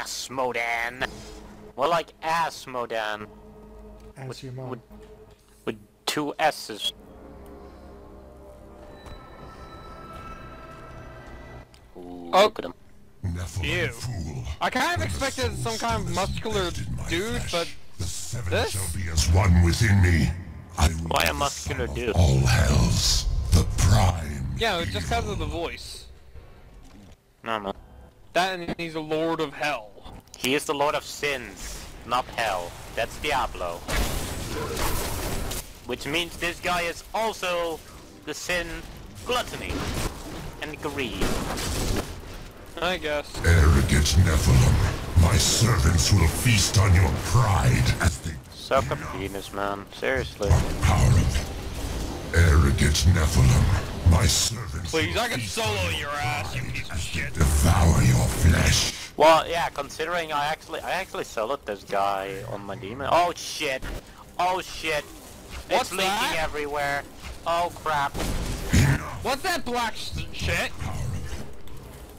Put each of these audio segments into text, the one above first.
Asmodan. More like Asmodan. As your mom. With, with two S's. Ooh, Oh. look at him. Nephilim Ew. fool. I kind of When expected some kind of muscular lodged in my dude, flesh, but the seven this? shall be as one within me. I will Why be a the muscular dude? All hells, the prime. yeah, just because of the voice. No, no. That and he's a lord of hell. He is the Lord of Sins, not Hell. That's Diablo. Which means this guy is also the sin gluttony and greed. I guess. Arrogant Nephilim, my servants will feast on your pride as they Suck a penis, man. Seriously. power of arrogant Nephilim. My servants Please, I can solo your ass, you piece of shit. devour your flesh. Well, yeah, considering I actually, I actually soloed this guy on my demon. Oh shit! Oh shit! What's it's leaking that? everywhere. Oh crap! What's that black sh shit?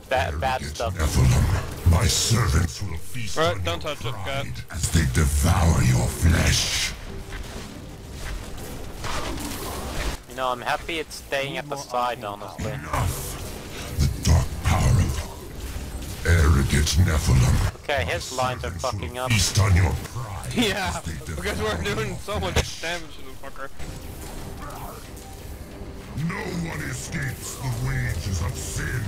Bad, bad Arrogant stuff. Nephilim, my servants will feast Alright, on don't your touch it, God. pride as they devour your flesh. You know, I'm happy it's staying at the side, honestly. Enough. Of arrogant Nephilim. Okay, his lines are fucking up. Feast on your pride Yeah, because we're doing so much damage to the fucker. No one escapes the wages of sin.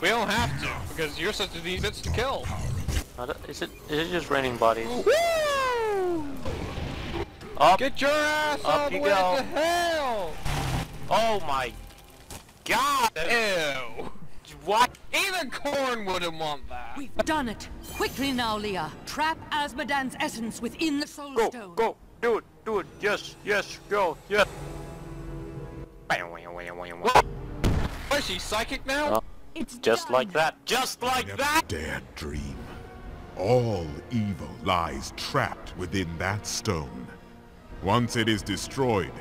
We don't have to, because you're such a easy bitch to kill. Is it, is it just raining bodies? Woo! Up! Get your ass Up all the you way go. to hell! Oh my god! Ew! What? Even Corn wouldn't want that. We've done it! Quickly now, Leah. Trap Azmodan's essence within the Soul Go, Stone. go, do it, do it, yes, yes, go, yes. What? What, is she psychic now? Oh. It's Just done. like that, just like Never that! dare dream. All evil lies trapped within that stone. Once it is destroyed,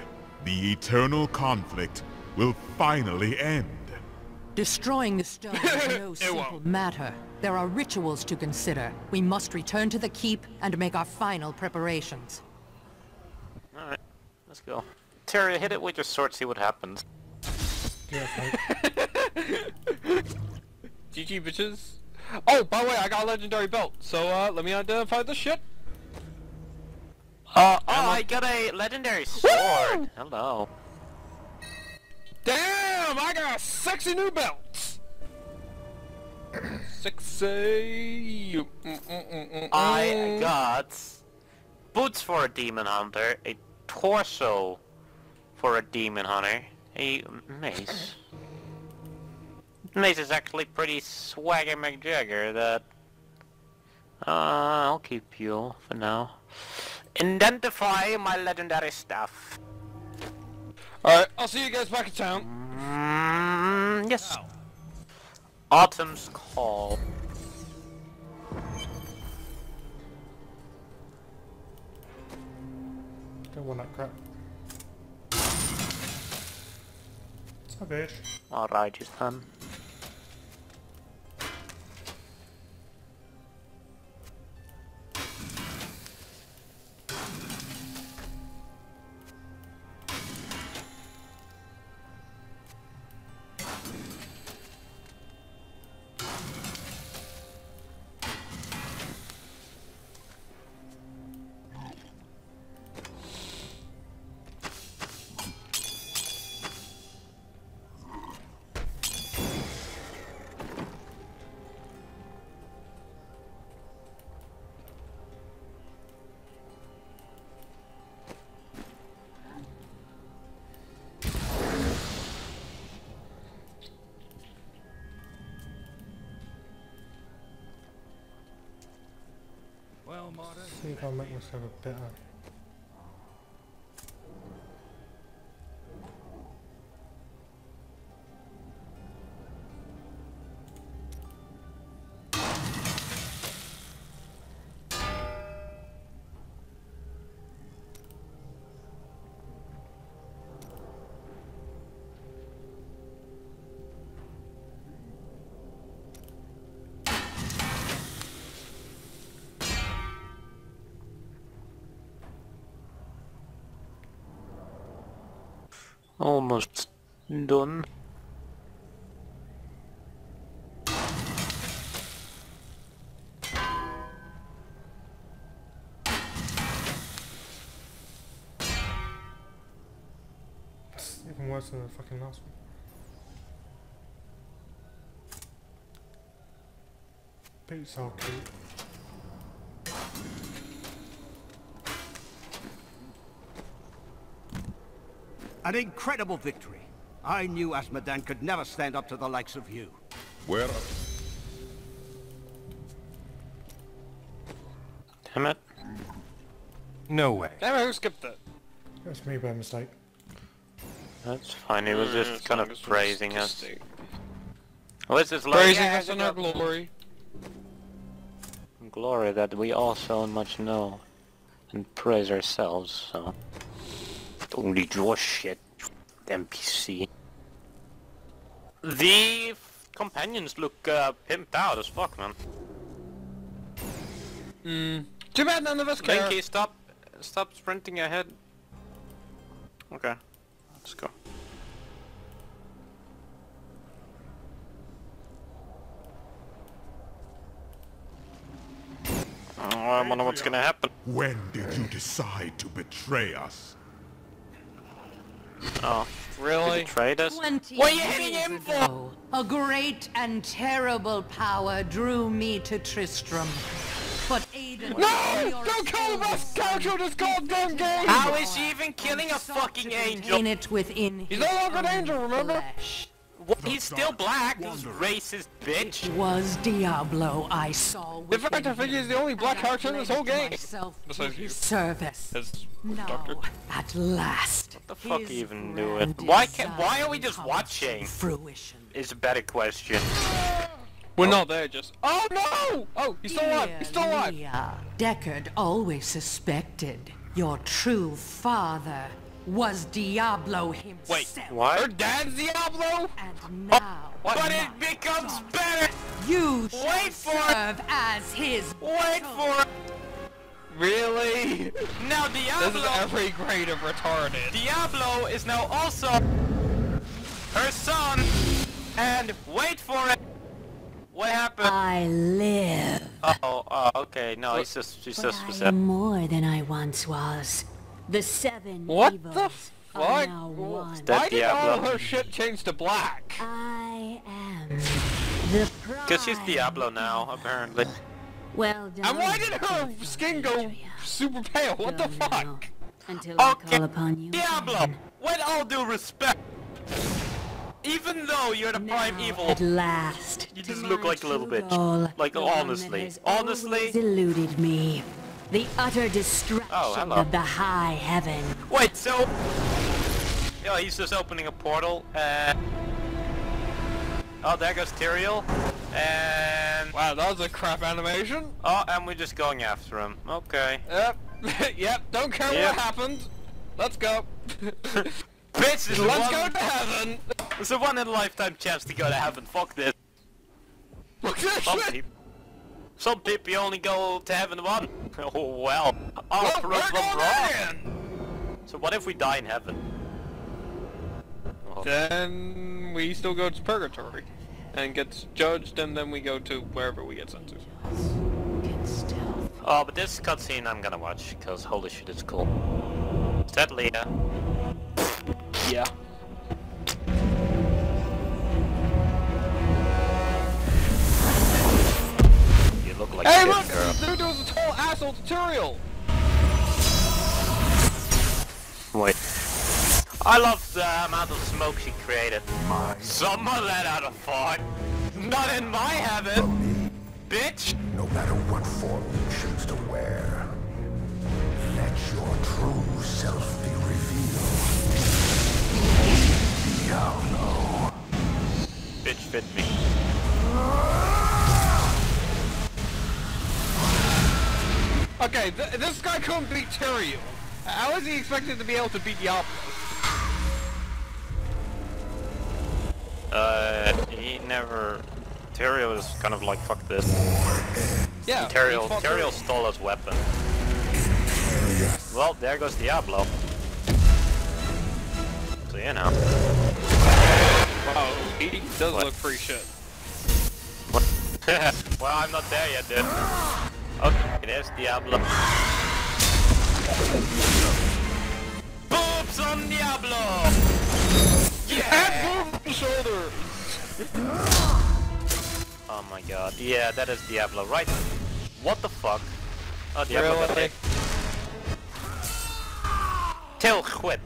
the eternal conflict will finally end. Destroying the stone is no simple matter. There are rituals to consider. We must return to the keep and make our final preparations. Alright, let's go. Terry, hit it with your sword, see what happens. Yeah. GG bitches. Oh, by the way, I got a legendary belt, so uh, let me identify this shit. Uh, oh, I got a legendary sword! Hello. Damn, I got a sexy new belt. sexy. Mm, mm, mm, I got boots for a demon hunter, a torso for a demon hunter, a mace. Mace is actually pretty swagger McJagger that... Uh, I'll keep you for now. Identify my legendary stuff. Alright, I'll see you guys back in town. Mm, yes. Autumn's Call. Don't want that crap. Savage. Alright, just done. See if I make myself a better. Almost done. It's even worse than the fucking last one. Are cute. An incredible victory. I knew Azmodan could never stand up to the likes of you. Where Damn it. No way. Damn it, who skipped that? That's me by mistake. That's fine, he was just as kind of praising us. staying- What's this like? Praising Yeah, us in our glory. glory that we all so much know and praise ourselves, so don't need your shit, NPC. The f- companions look uh, pimped out as fuck, man. Mm. Too bad none of us care. Linky, stop, stop sprinting ahead. Okay, let's go. Oh, I wonder what's gonna happen. When did you decide to betray us? Oh, Really? he betrayed us? Twenty What are you hitting him for? a great and terrible power drew me to Tristram. But Aidan... No! Don't kill the best soul character this goddamn game! How is he even killing a fucking angel? contain it within He's his no longer an angel, remember? flesh. What? He's still black, this racist bitch. Was Diablo I saw In fact, I within think he's the only black character in this whole game. myself to Besides you. service. As Now, Doctor. at last, What the fuck his even do it? Why can't- why are we just watching? Fruition. Is a better question. We're not there, just. Oh no! Oh, he's still alive! He's still alive! Leah, Deckard always suspected your true father was Diablo himself. Wait, What? Her dad's Diablo? And now, But it becomes better! you shall Wait for it. serve as his Wait for it! Really? Now Diablo. This is every grade of retarded. Diablo is now also her son, and wait for it. What happened? I live. Oh, oh, okay. No, he's just, he's But just I'm more than I once was. The seven What evils the are fuck? now one. That Why did all her shit change to black? I am the Because she's. Diablo now, apparently. Well done. And why did her skin go super pale? What the Go now, fuck? Until I call upon you Diablo, again. with all due respect, even though you're the prime evil, At last. You just look like a little bitch. Like, the one that honestly. Honestly. always eluded me. The utter destruction Oh, of the high heaven. Wait, so... Yeah, he's just opening a portal, and... Oh, there goes Tyrael. And... Wow, that was a crap animation. Oh, and we're just going after him. Okay. Yep. yep, don't care Yep. what happened. Let's go. Bitch, this is Let's one, go to heaven. It's a one-in-a-lifetime chance to go to heaven. Fuck this. Look at this shit. people... Some people only go to heaven one. Oh, well. Oh, Well, prove we're going wrong. So what if we die in heaven? Oh. Then we still go to purgatory and get judged, and then we go to wherever we get sent to. Can still Oh, but this cutscene I'm gonna watch, because holy shit, it's cool. Is that Leah? Yeah. Like Hey, a look! dead girl. This dude was a total asshole tutorial. Wait. I love the amount of smoke she created. Some of that out of fart. Not in my heaven, bitch! No matter what form you choose to wear, let your true self be revealed. Diablo. Bitch fit me. Okay, th this guy couldn't beat Tyrael. How is he expected to be able to beat Diablo? Uh, he never... Tyrael is kind of like, fuck this. Yeah. Tyrael, he fought stole his weapon. Well, there goes Diablo. So so you know. Wow, he does What? look pretty shit. well, I'm not there yet, dude. Okay, there's Diablo. Boobs on Diablo! Yeah! Boom shoulder! Oh my god. Yeah, that is Diablo, right? What the fuck? Oh, Diablo got Really? Till quit.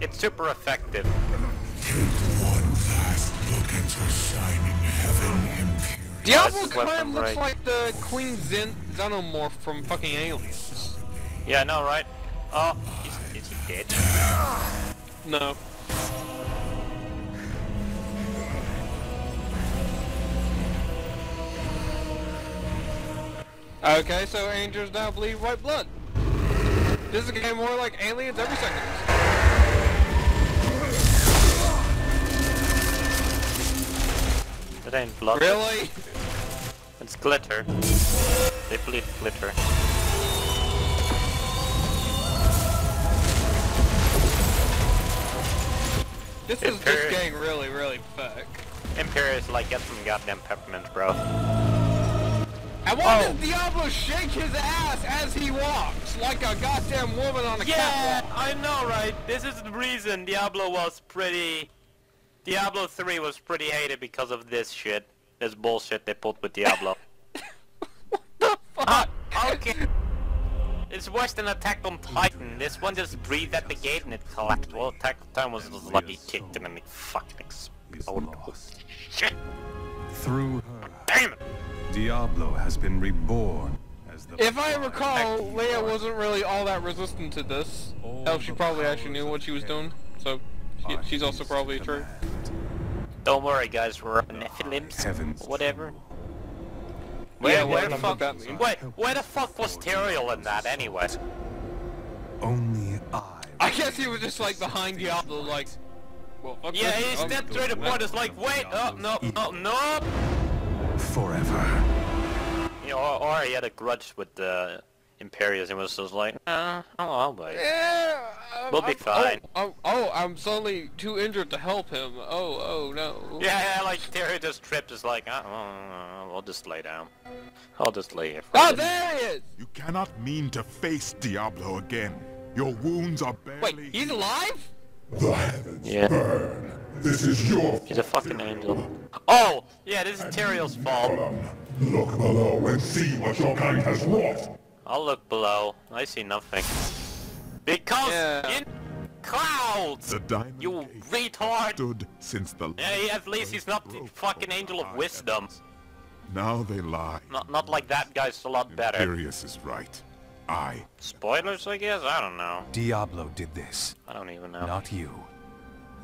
It's super effective. One last look into shining heaven, Imperius. Diablo That's kind weapon of looks like the Queen Zen Xenomorph from fucking Aliens. Yeah, I know, right? Oh, is, is he dead? No. Okay, so angels now bleed white blood. This is a game more like aliens every second. That ain't blood. Really? It's glitter. They bleed glitter. This is Imperius- just getting really, really fuck. Imperius is like, get some goddamn peppermint, bro. And why Oh. does Diablo shake his ass as he walks? Like a goddamn woman on a Yeah, catwalk. I know, right? This is the reason Diablo was pretty... Diablo 3 was pretty hated because of this shit. This bullshit they put with Diablo. Okay. It's worse than Attack on Titan. This one just breathed at the gate and it collapsed. Well, Attack on Titan was just like he kicked and then it fucking exploded. Shit! Through her, Damn it! Diablo has been reborn as the If I recall, of Leah wasn't really all that resistant to this. Hell, she probably actually knew what she was doing, so she, she's also his probably true. command. Don't worry, guys. We're Nephilims. Heavens Whatever. True. Where, Yeah, where what the the fuck? fuck that means. Where the fuck was Tyrael in that anyway? Only I. I guess he was just like behind Diablo, like, well, Yeah, he stepped I'm dead the that. point. It's like, wait, oh, no, no, no. Forever. You know, or, or he had a grudge with the Imperials and was just like, uh, oh, I'll wait. Yeah, We'll be I'm- fine. Oh, oh, oh, I'm suddenly too injured to help him. Oh, oh no. Yeah, yeah, like Tyrael just tripped. Is like, uh, uh, I'll just lay down. I'll just lay here. for Oh, there he is! You cannot mean to face Diablo again. Your wounds are barely... Wait, he's alive? The heavens Yeah. burn. This is your He's a fucking angel. Oh, yeah, this is Tyrael's fault. Look below and see what your kind has wrought. I'll look below. I see nothing. Because Yeah. in clouds, The diamond you gate retard. stood since the... Yeah, at least he's not the fucking angel of wisdom. heavens. Now they lie. Not not like that guy's a lot better. Imperius is right. I Spoilers, I guess. I don't know. Diablo did this, I don't even know. not you.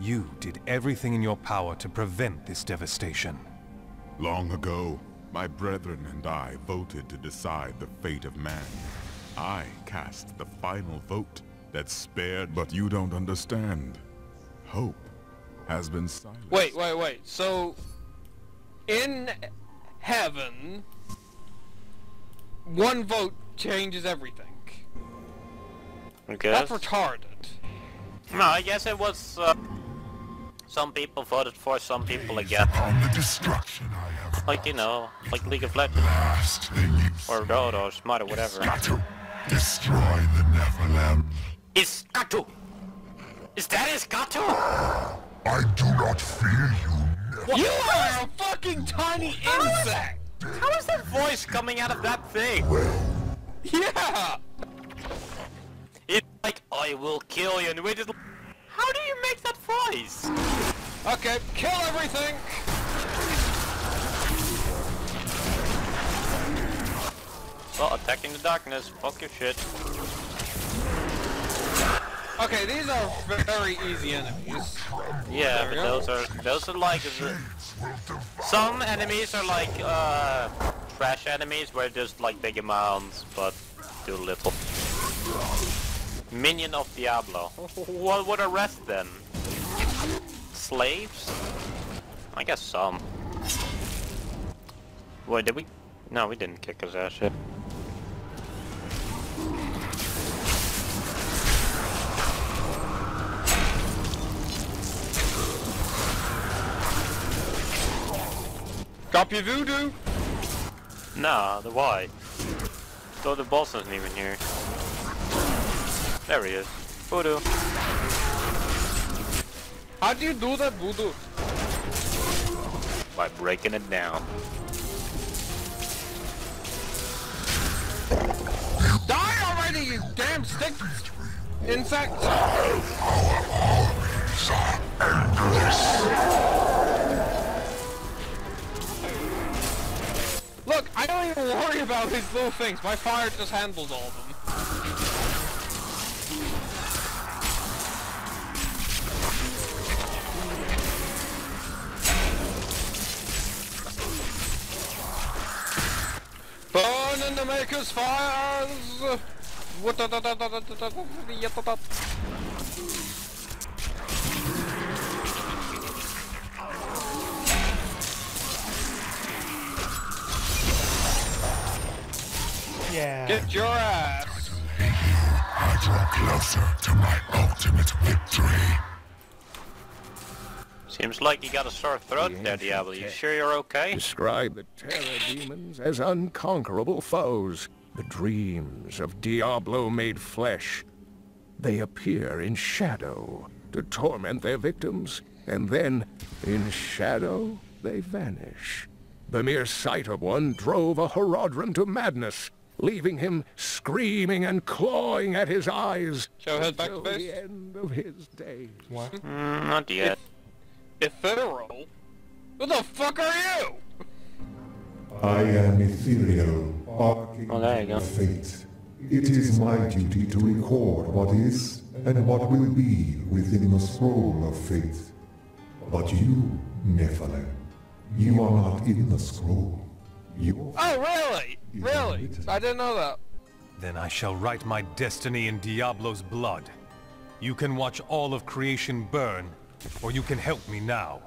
You did everything in your power to prevent this devastation. Long ago, my brethren and I voted to decide the fate of man. I cast the final vote that spared, but you don't understand. Hope has been silenced. Wait, wait, wait. So, in heaven, one vote changes everything. I guess. That's retarded. No, I guess it was. Uh, some people voted for, some people against. On the destruction I have Like you know, like League of Legends last thing you or Dota or Smite or whatever. destroy the Nephilim. Is Gatu? Is that his Gatu? I do not fear you, You are a fucking tiny insect! How is that voice coming out of that thing? Yeah! It's like I will kill you, and we just. How do you make that voice? Okay, kill everything! Well, attacking the darkness. Fuck your shit. Okay, these are very easy enemies. Yeah, There but go. those are those are like the- some enemies are like uh trash enemies where just like big amounts but do little. Minion of Diablo. What would arrest them? Slaves? I guess some. Wait, did we? No, we didn't kick his ass yet. Drop your voodoo! Nah, the why? Though the boss isn't even here. There he is. Voodoo. How do you do that voodoo? By breaking it down. Die already, you damn stick insect! Look, I don't even worry about these little things. My fire just handles all of them. the makers fires! Yeah. Get your ass! I draw closer to my ultimate victory. Seems like you got a sore throat there, Diablo. You sure you're okay? Describe the terror demons as unconquerable foes, the dreams of Diablo made flesh. They appear in shadow to torment their victims, and then, in shadow, they vanish. The mere sight of one drove a Horadrim to madness, leaving him screaming and clawing at his eyes Show head back to until base. the end of his days. What? Mm, not yet. Itherael? Who the fuck are you? I am Itherael, archangel Oh, there you go. of fate. It is my duty to record what is and what will be within the scroll of fate. But you, Nephilim, you are not in the scroll. You Oh, really? Really? I didn't know that. Then I shall write my destiny in Diablo's blood. You can watch all of creation burn, or you can help me now.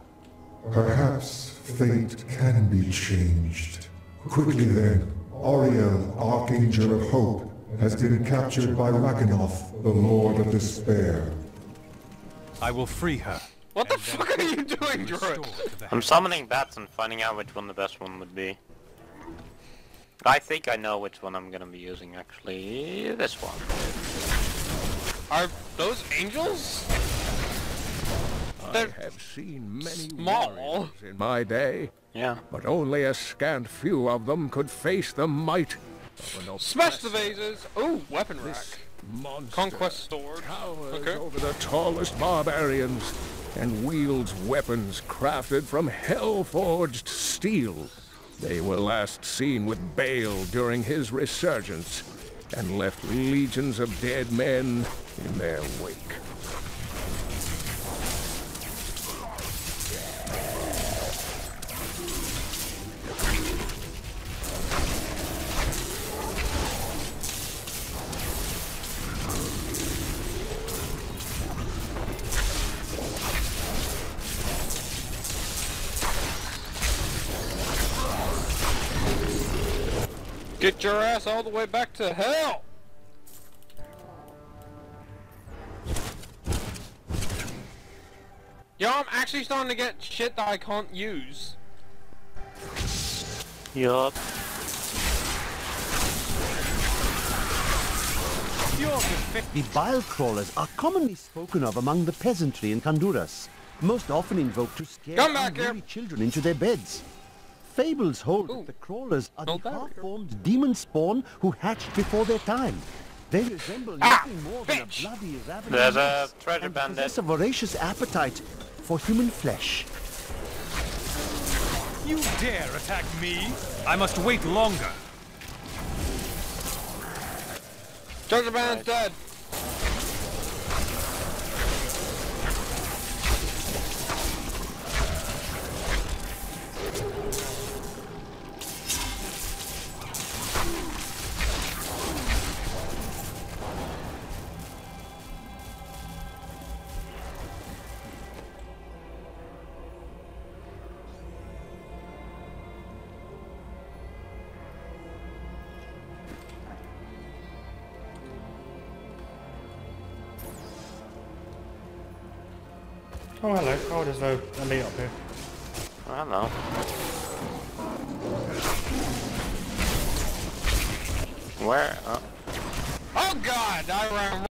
Perhaps fate can be changed. Quickly then, Auriel, Archangel of Hope, has been captured by Rakanoth, the Lord of Despair. I will free her. What the fuck are you doing, Druid? I'm summoning bats and finding out which one the best one would be. I think I know which one I'm gonna be using actually. This one. Are those angels? I They're have seen many small. warriors in my day, Yeah. but only a scant few of them could face the might of an Smash the vases! Ooh, weapon rack. monster Conquest sword. towers Okay. over the tallest barbarians and wields weapons crafted from hell-forged steel. They were last seen with Baal during his resurgence and left legions of dead men in their wake. Get your ass all the way back to hell! Yo, I'm actually starting to get shit that I can't use. Yup. The bile crawlers are commonly spoken of among the peasantry in Honduras, most often invoked to scare Come back unruly children into their beds. Fables hold Ooh. that the crawlers are No the barrier. half-formed demon spawn who hatched before their time. They resemble Ah, nothing more than a bitch. bloody ravening There's a treasure and bandit. possess a voracious appetite for human flesh. You dare attack me? I must wait longer. Treasure band's dead. Oh hello. Oh, there's no elite up here. I don't know. Where? Oh. oh god! I ran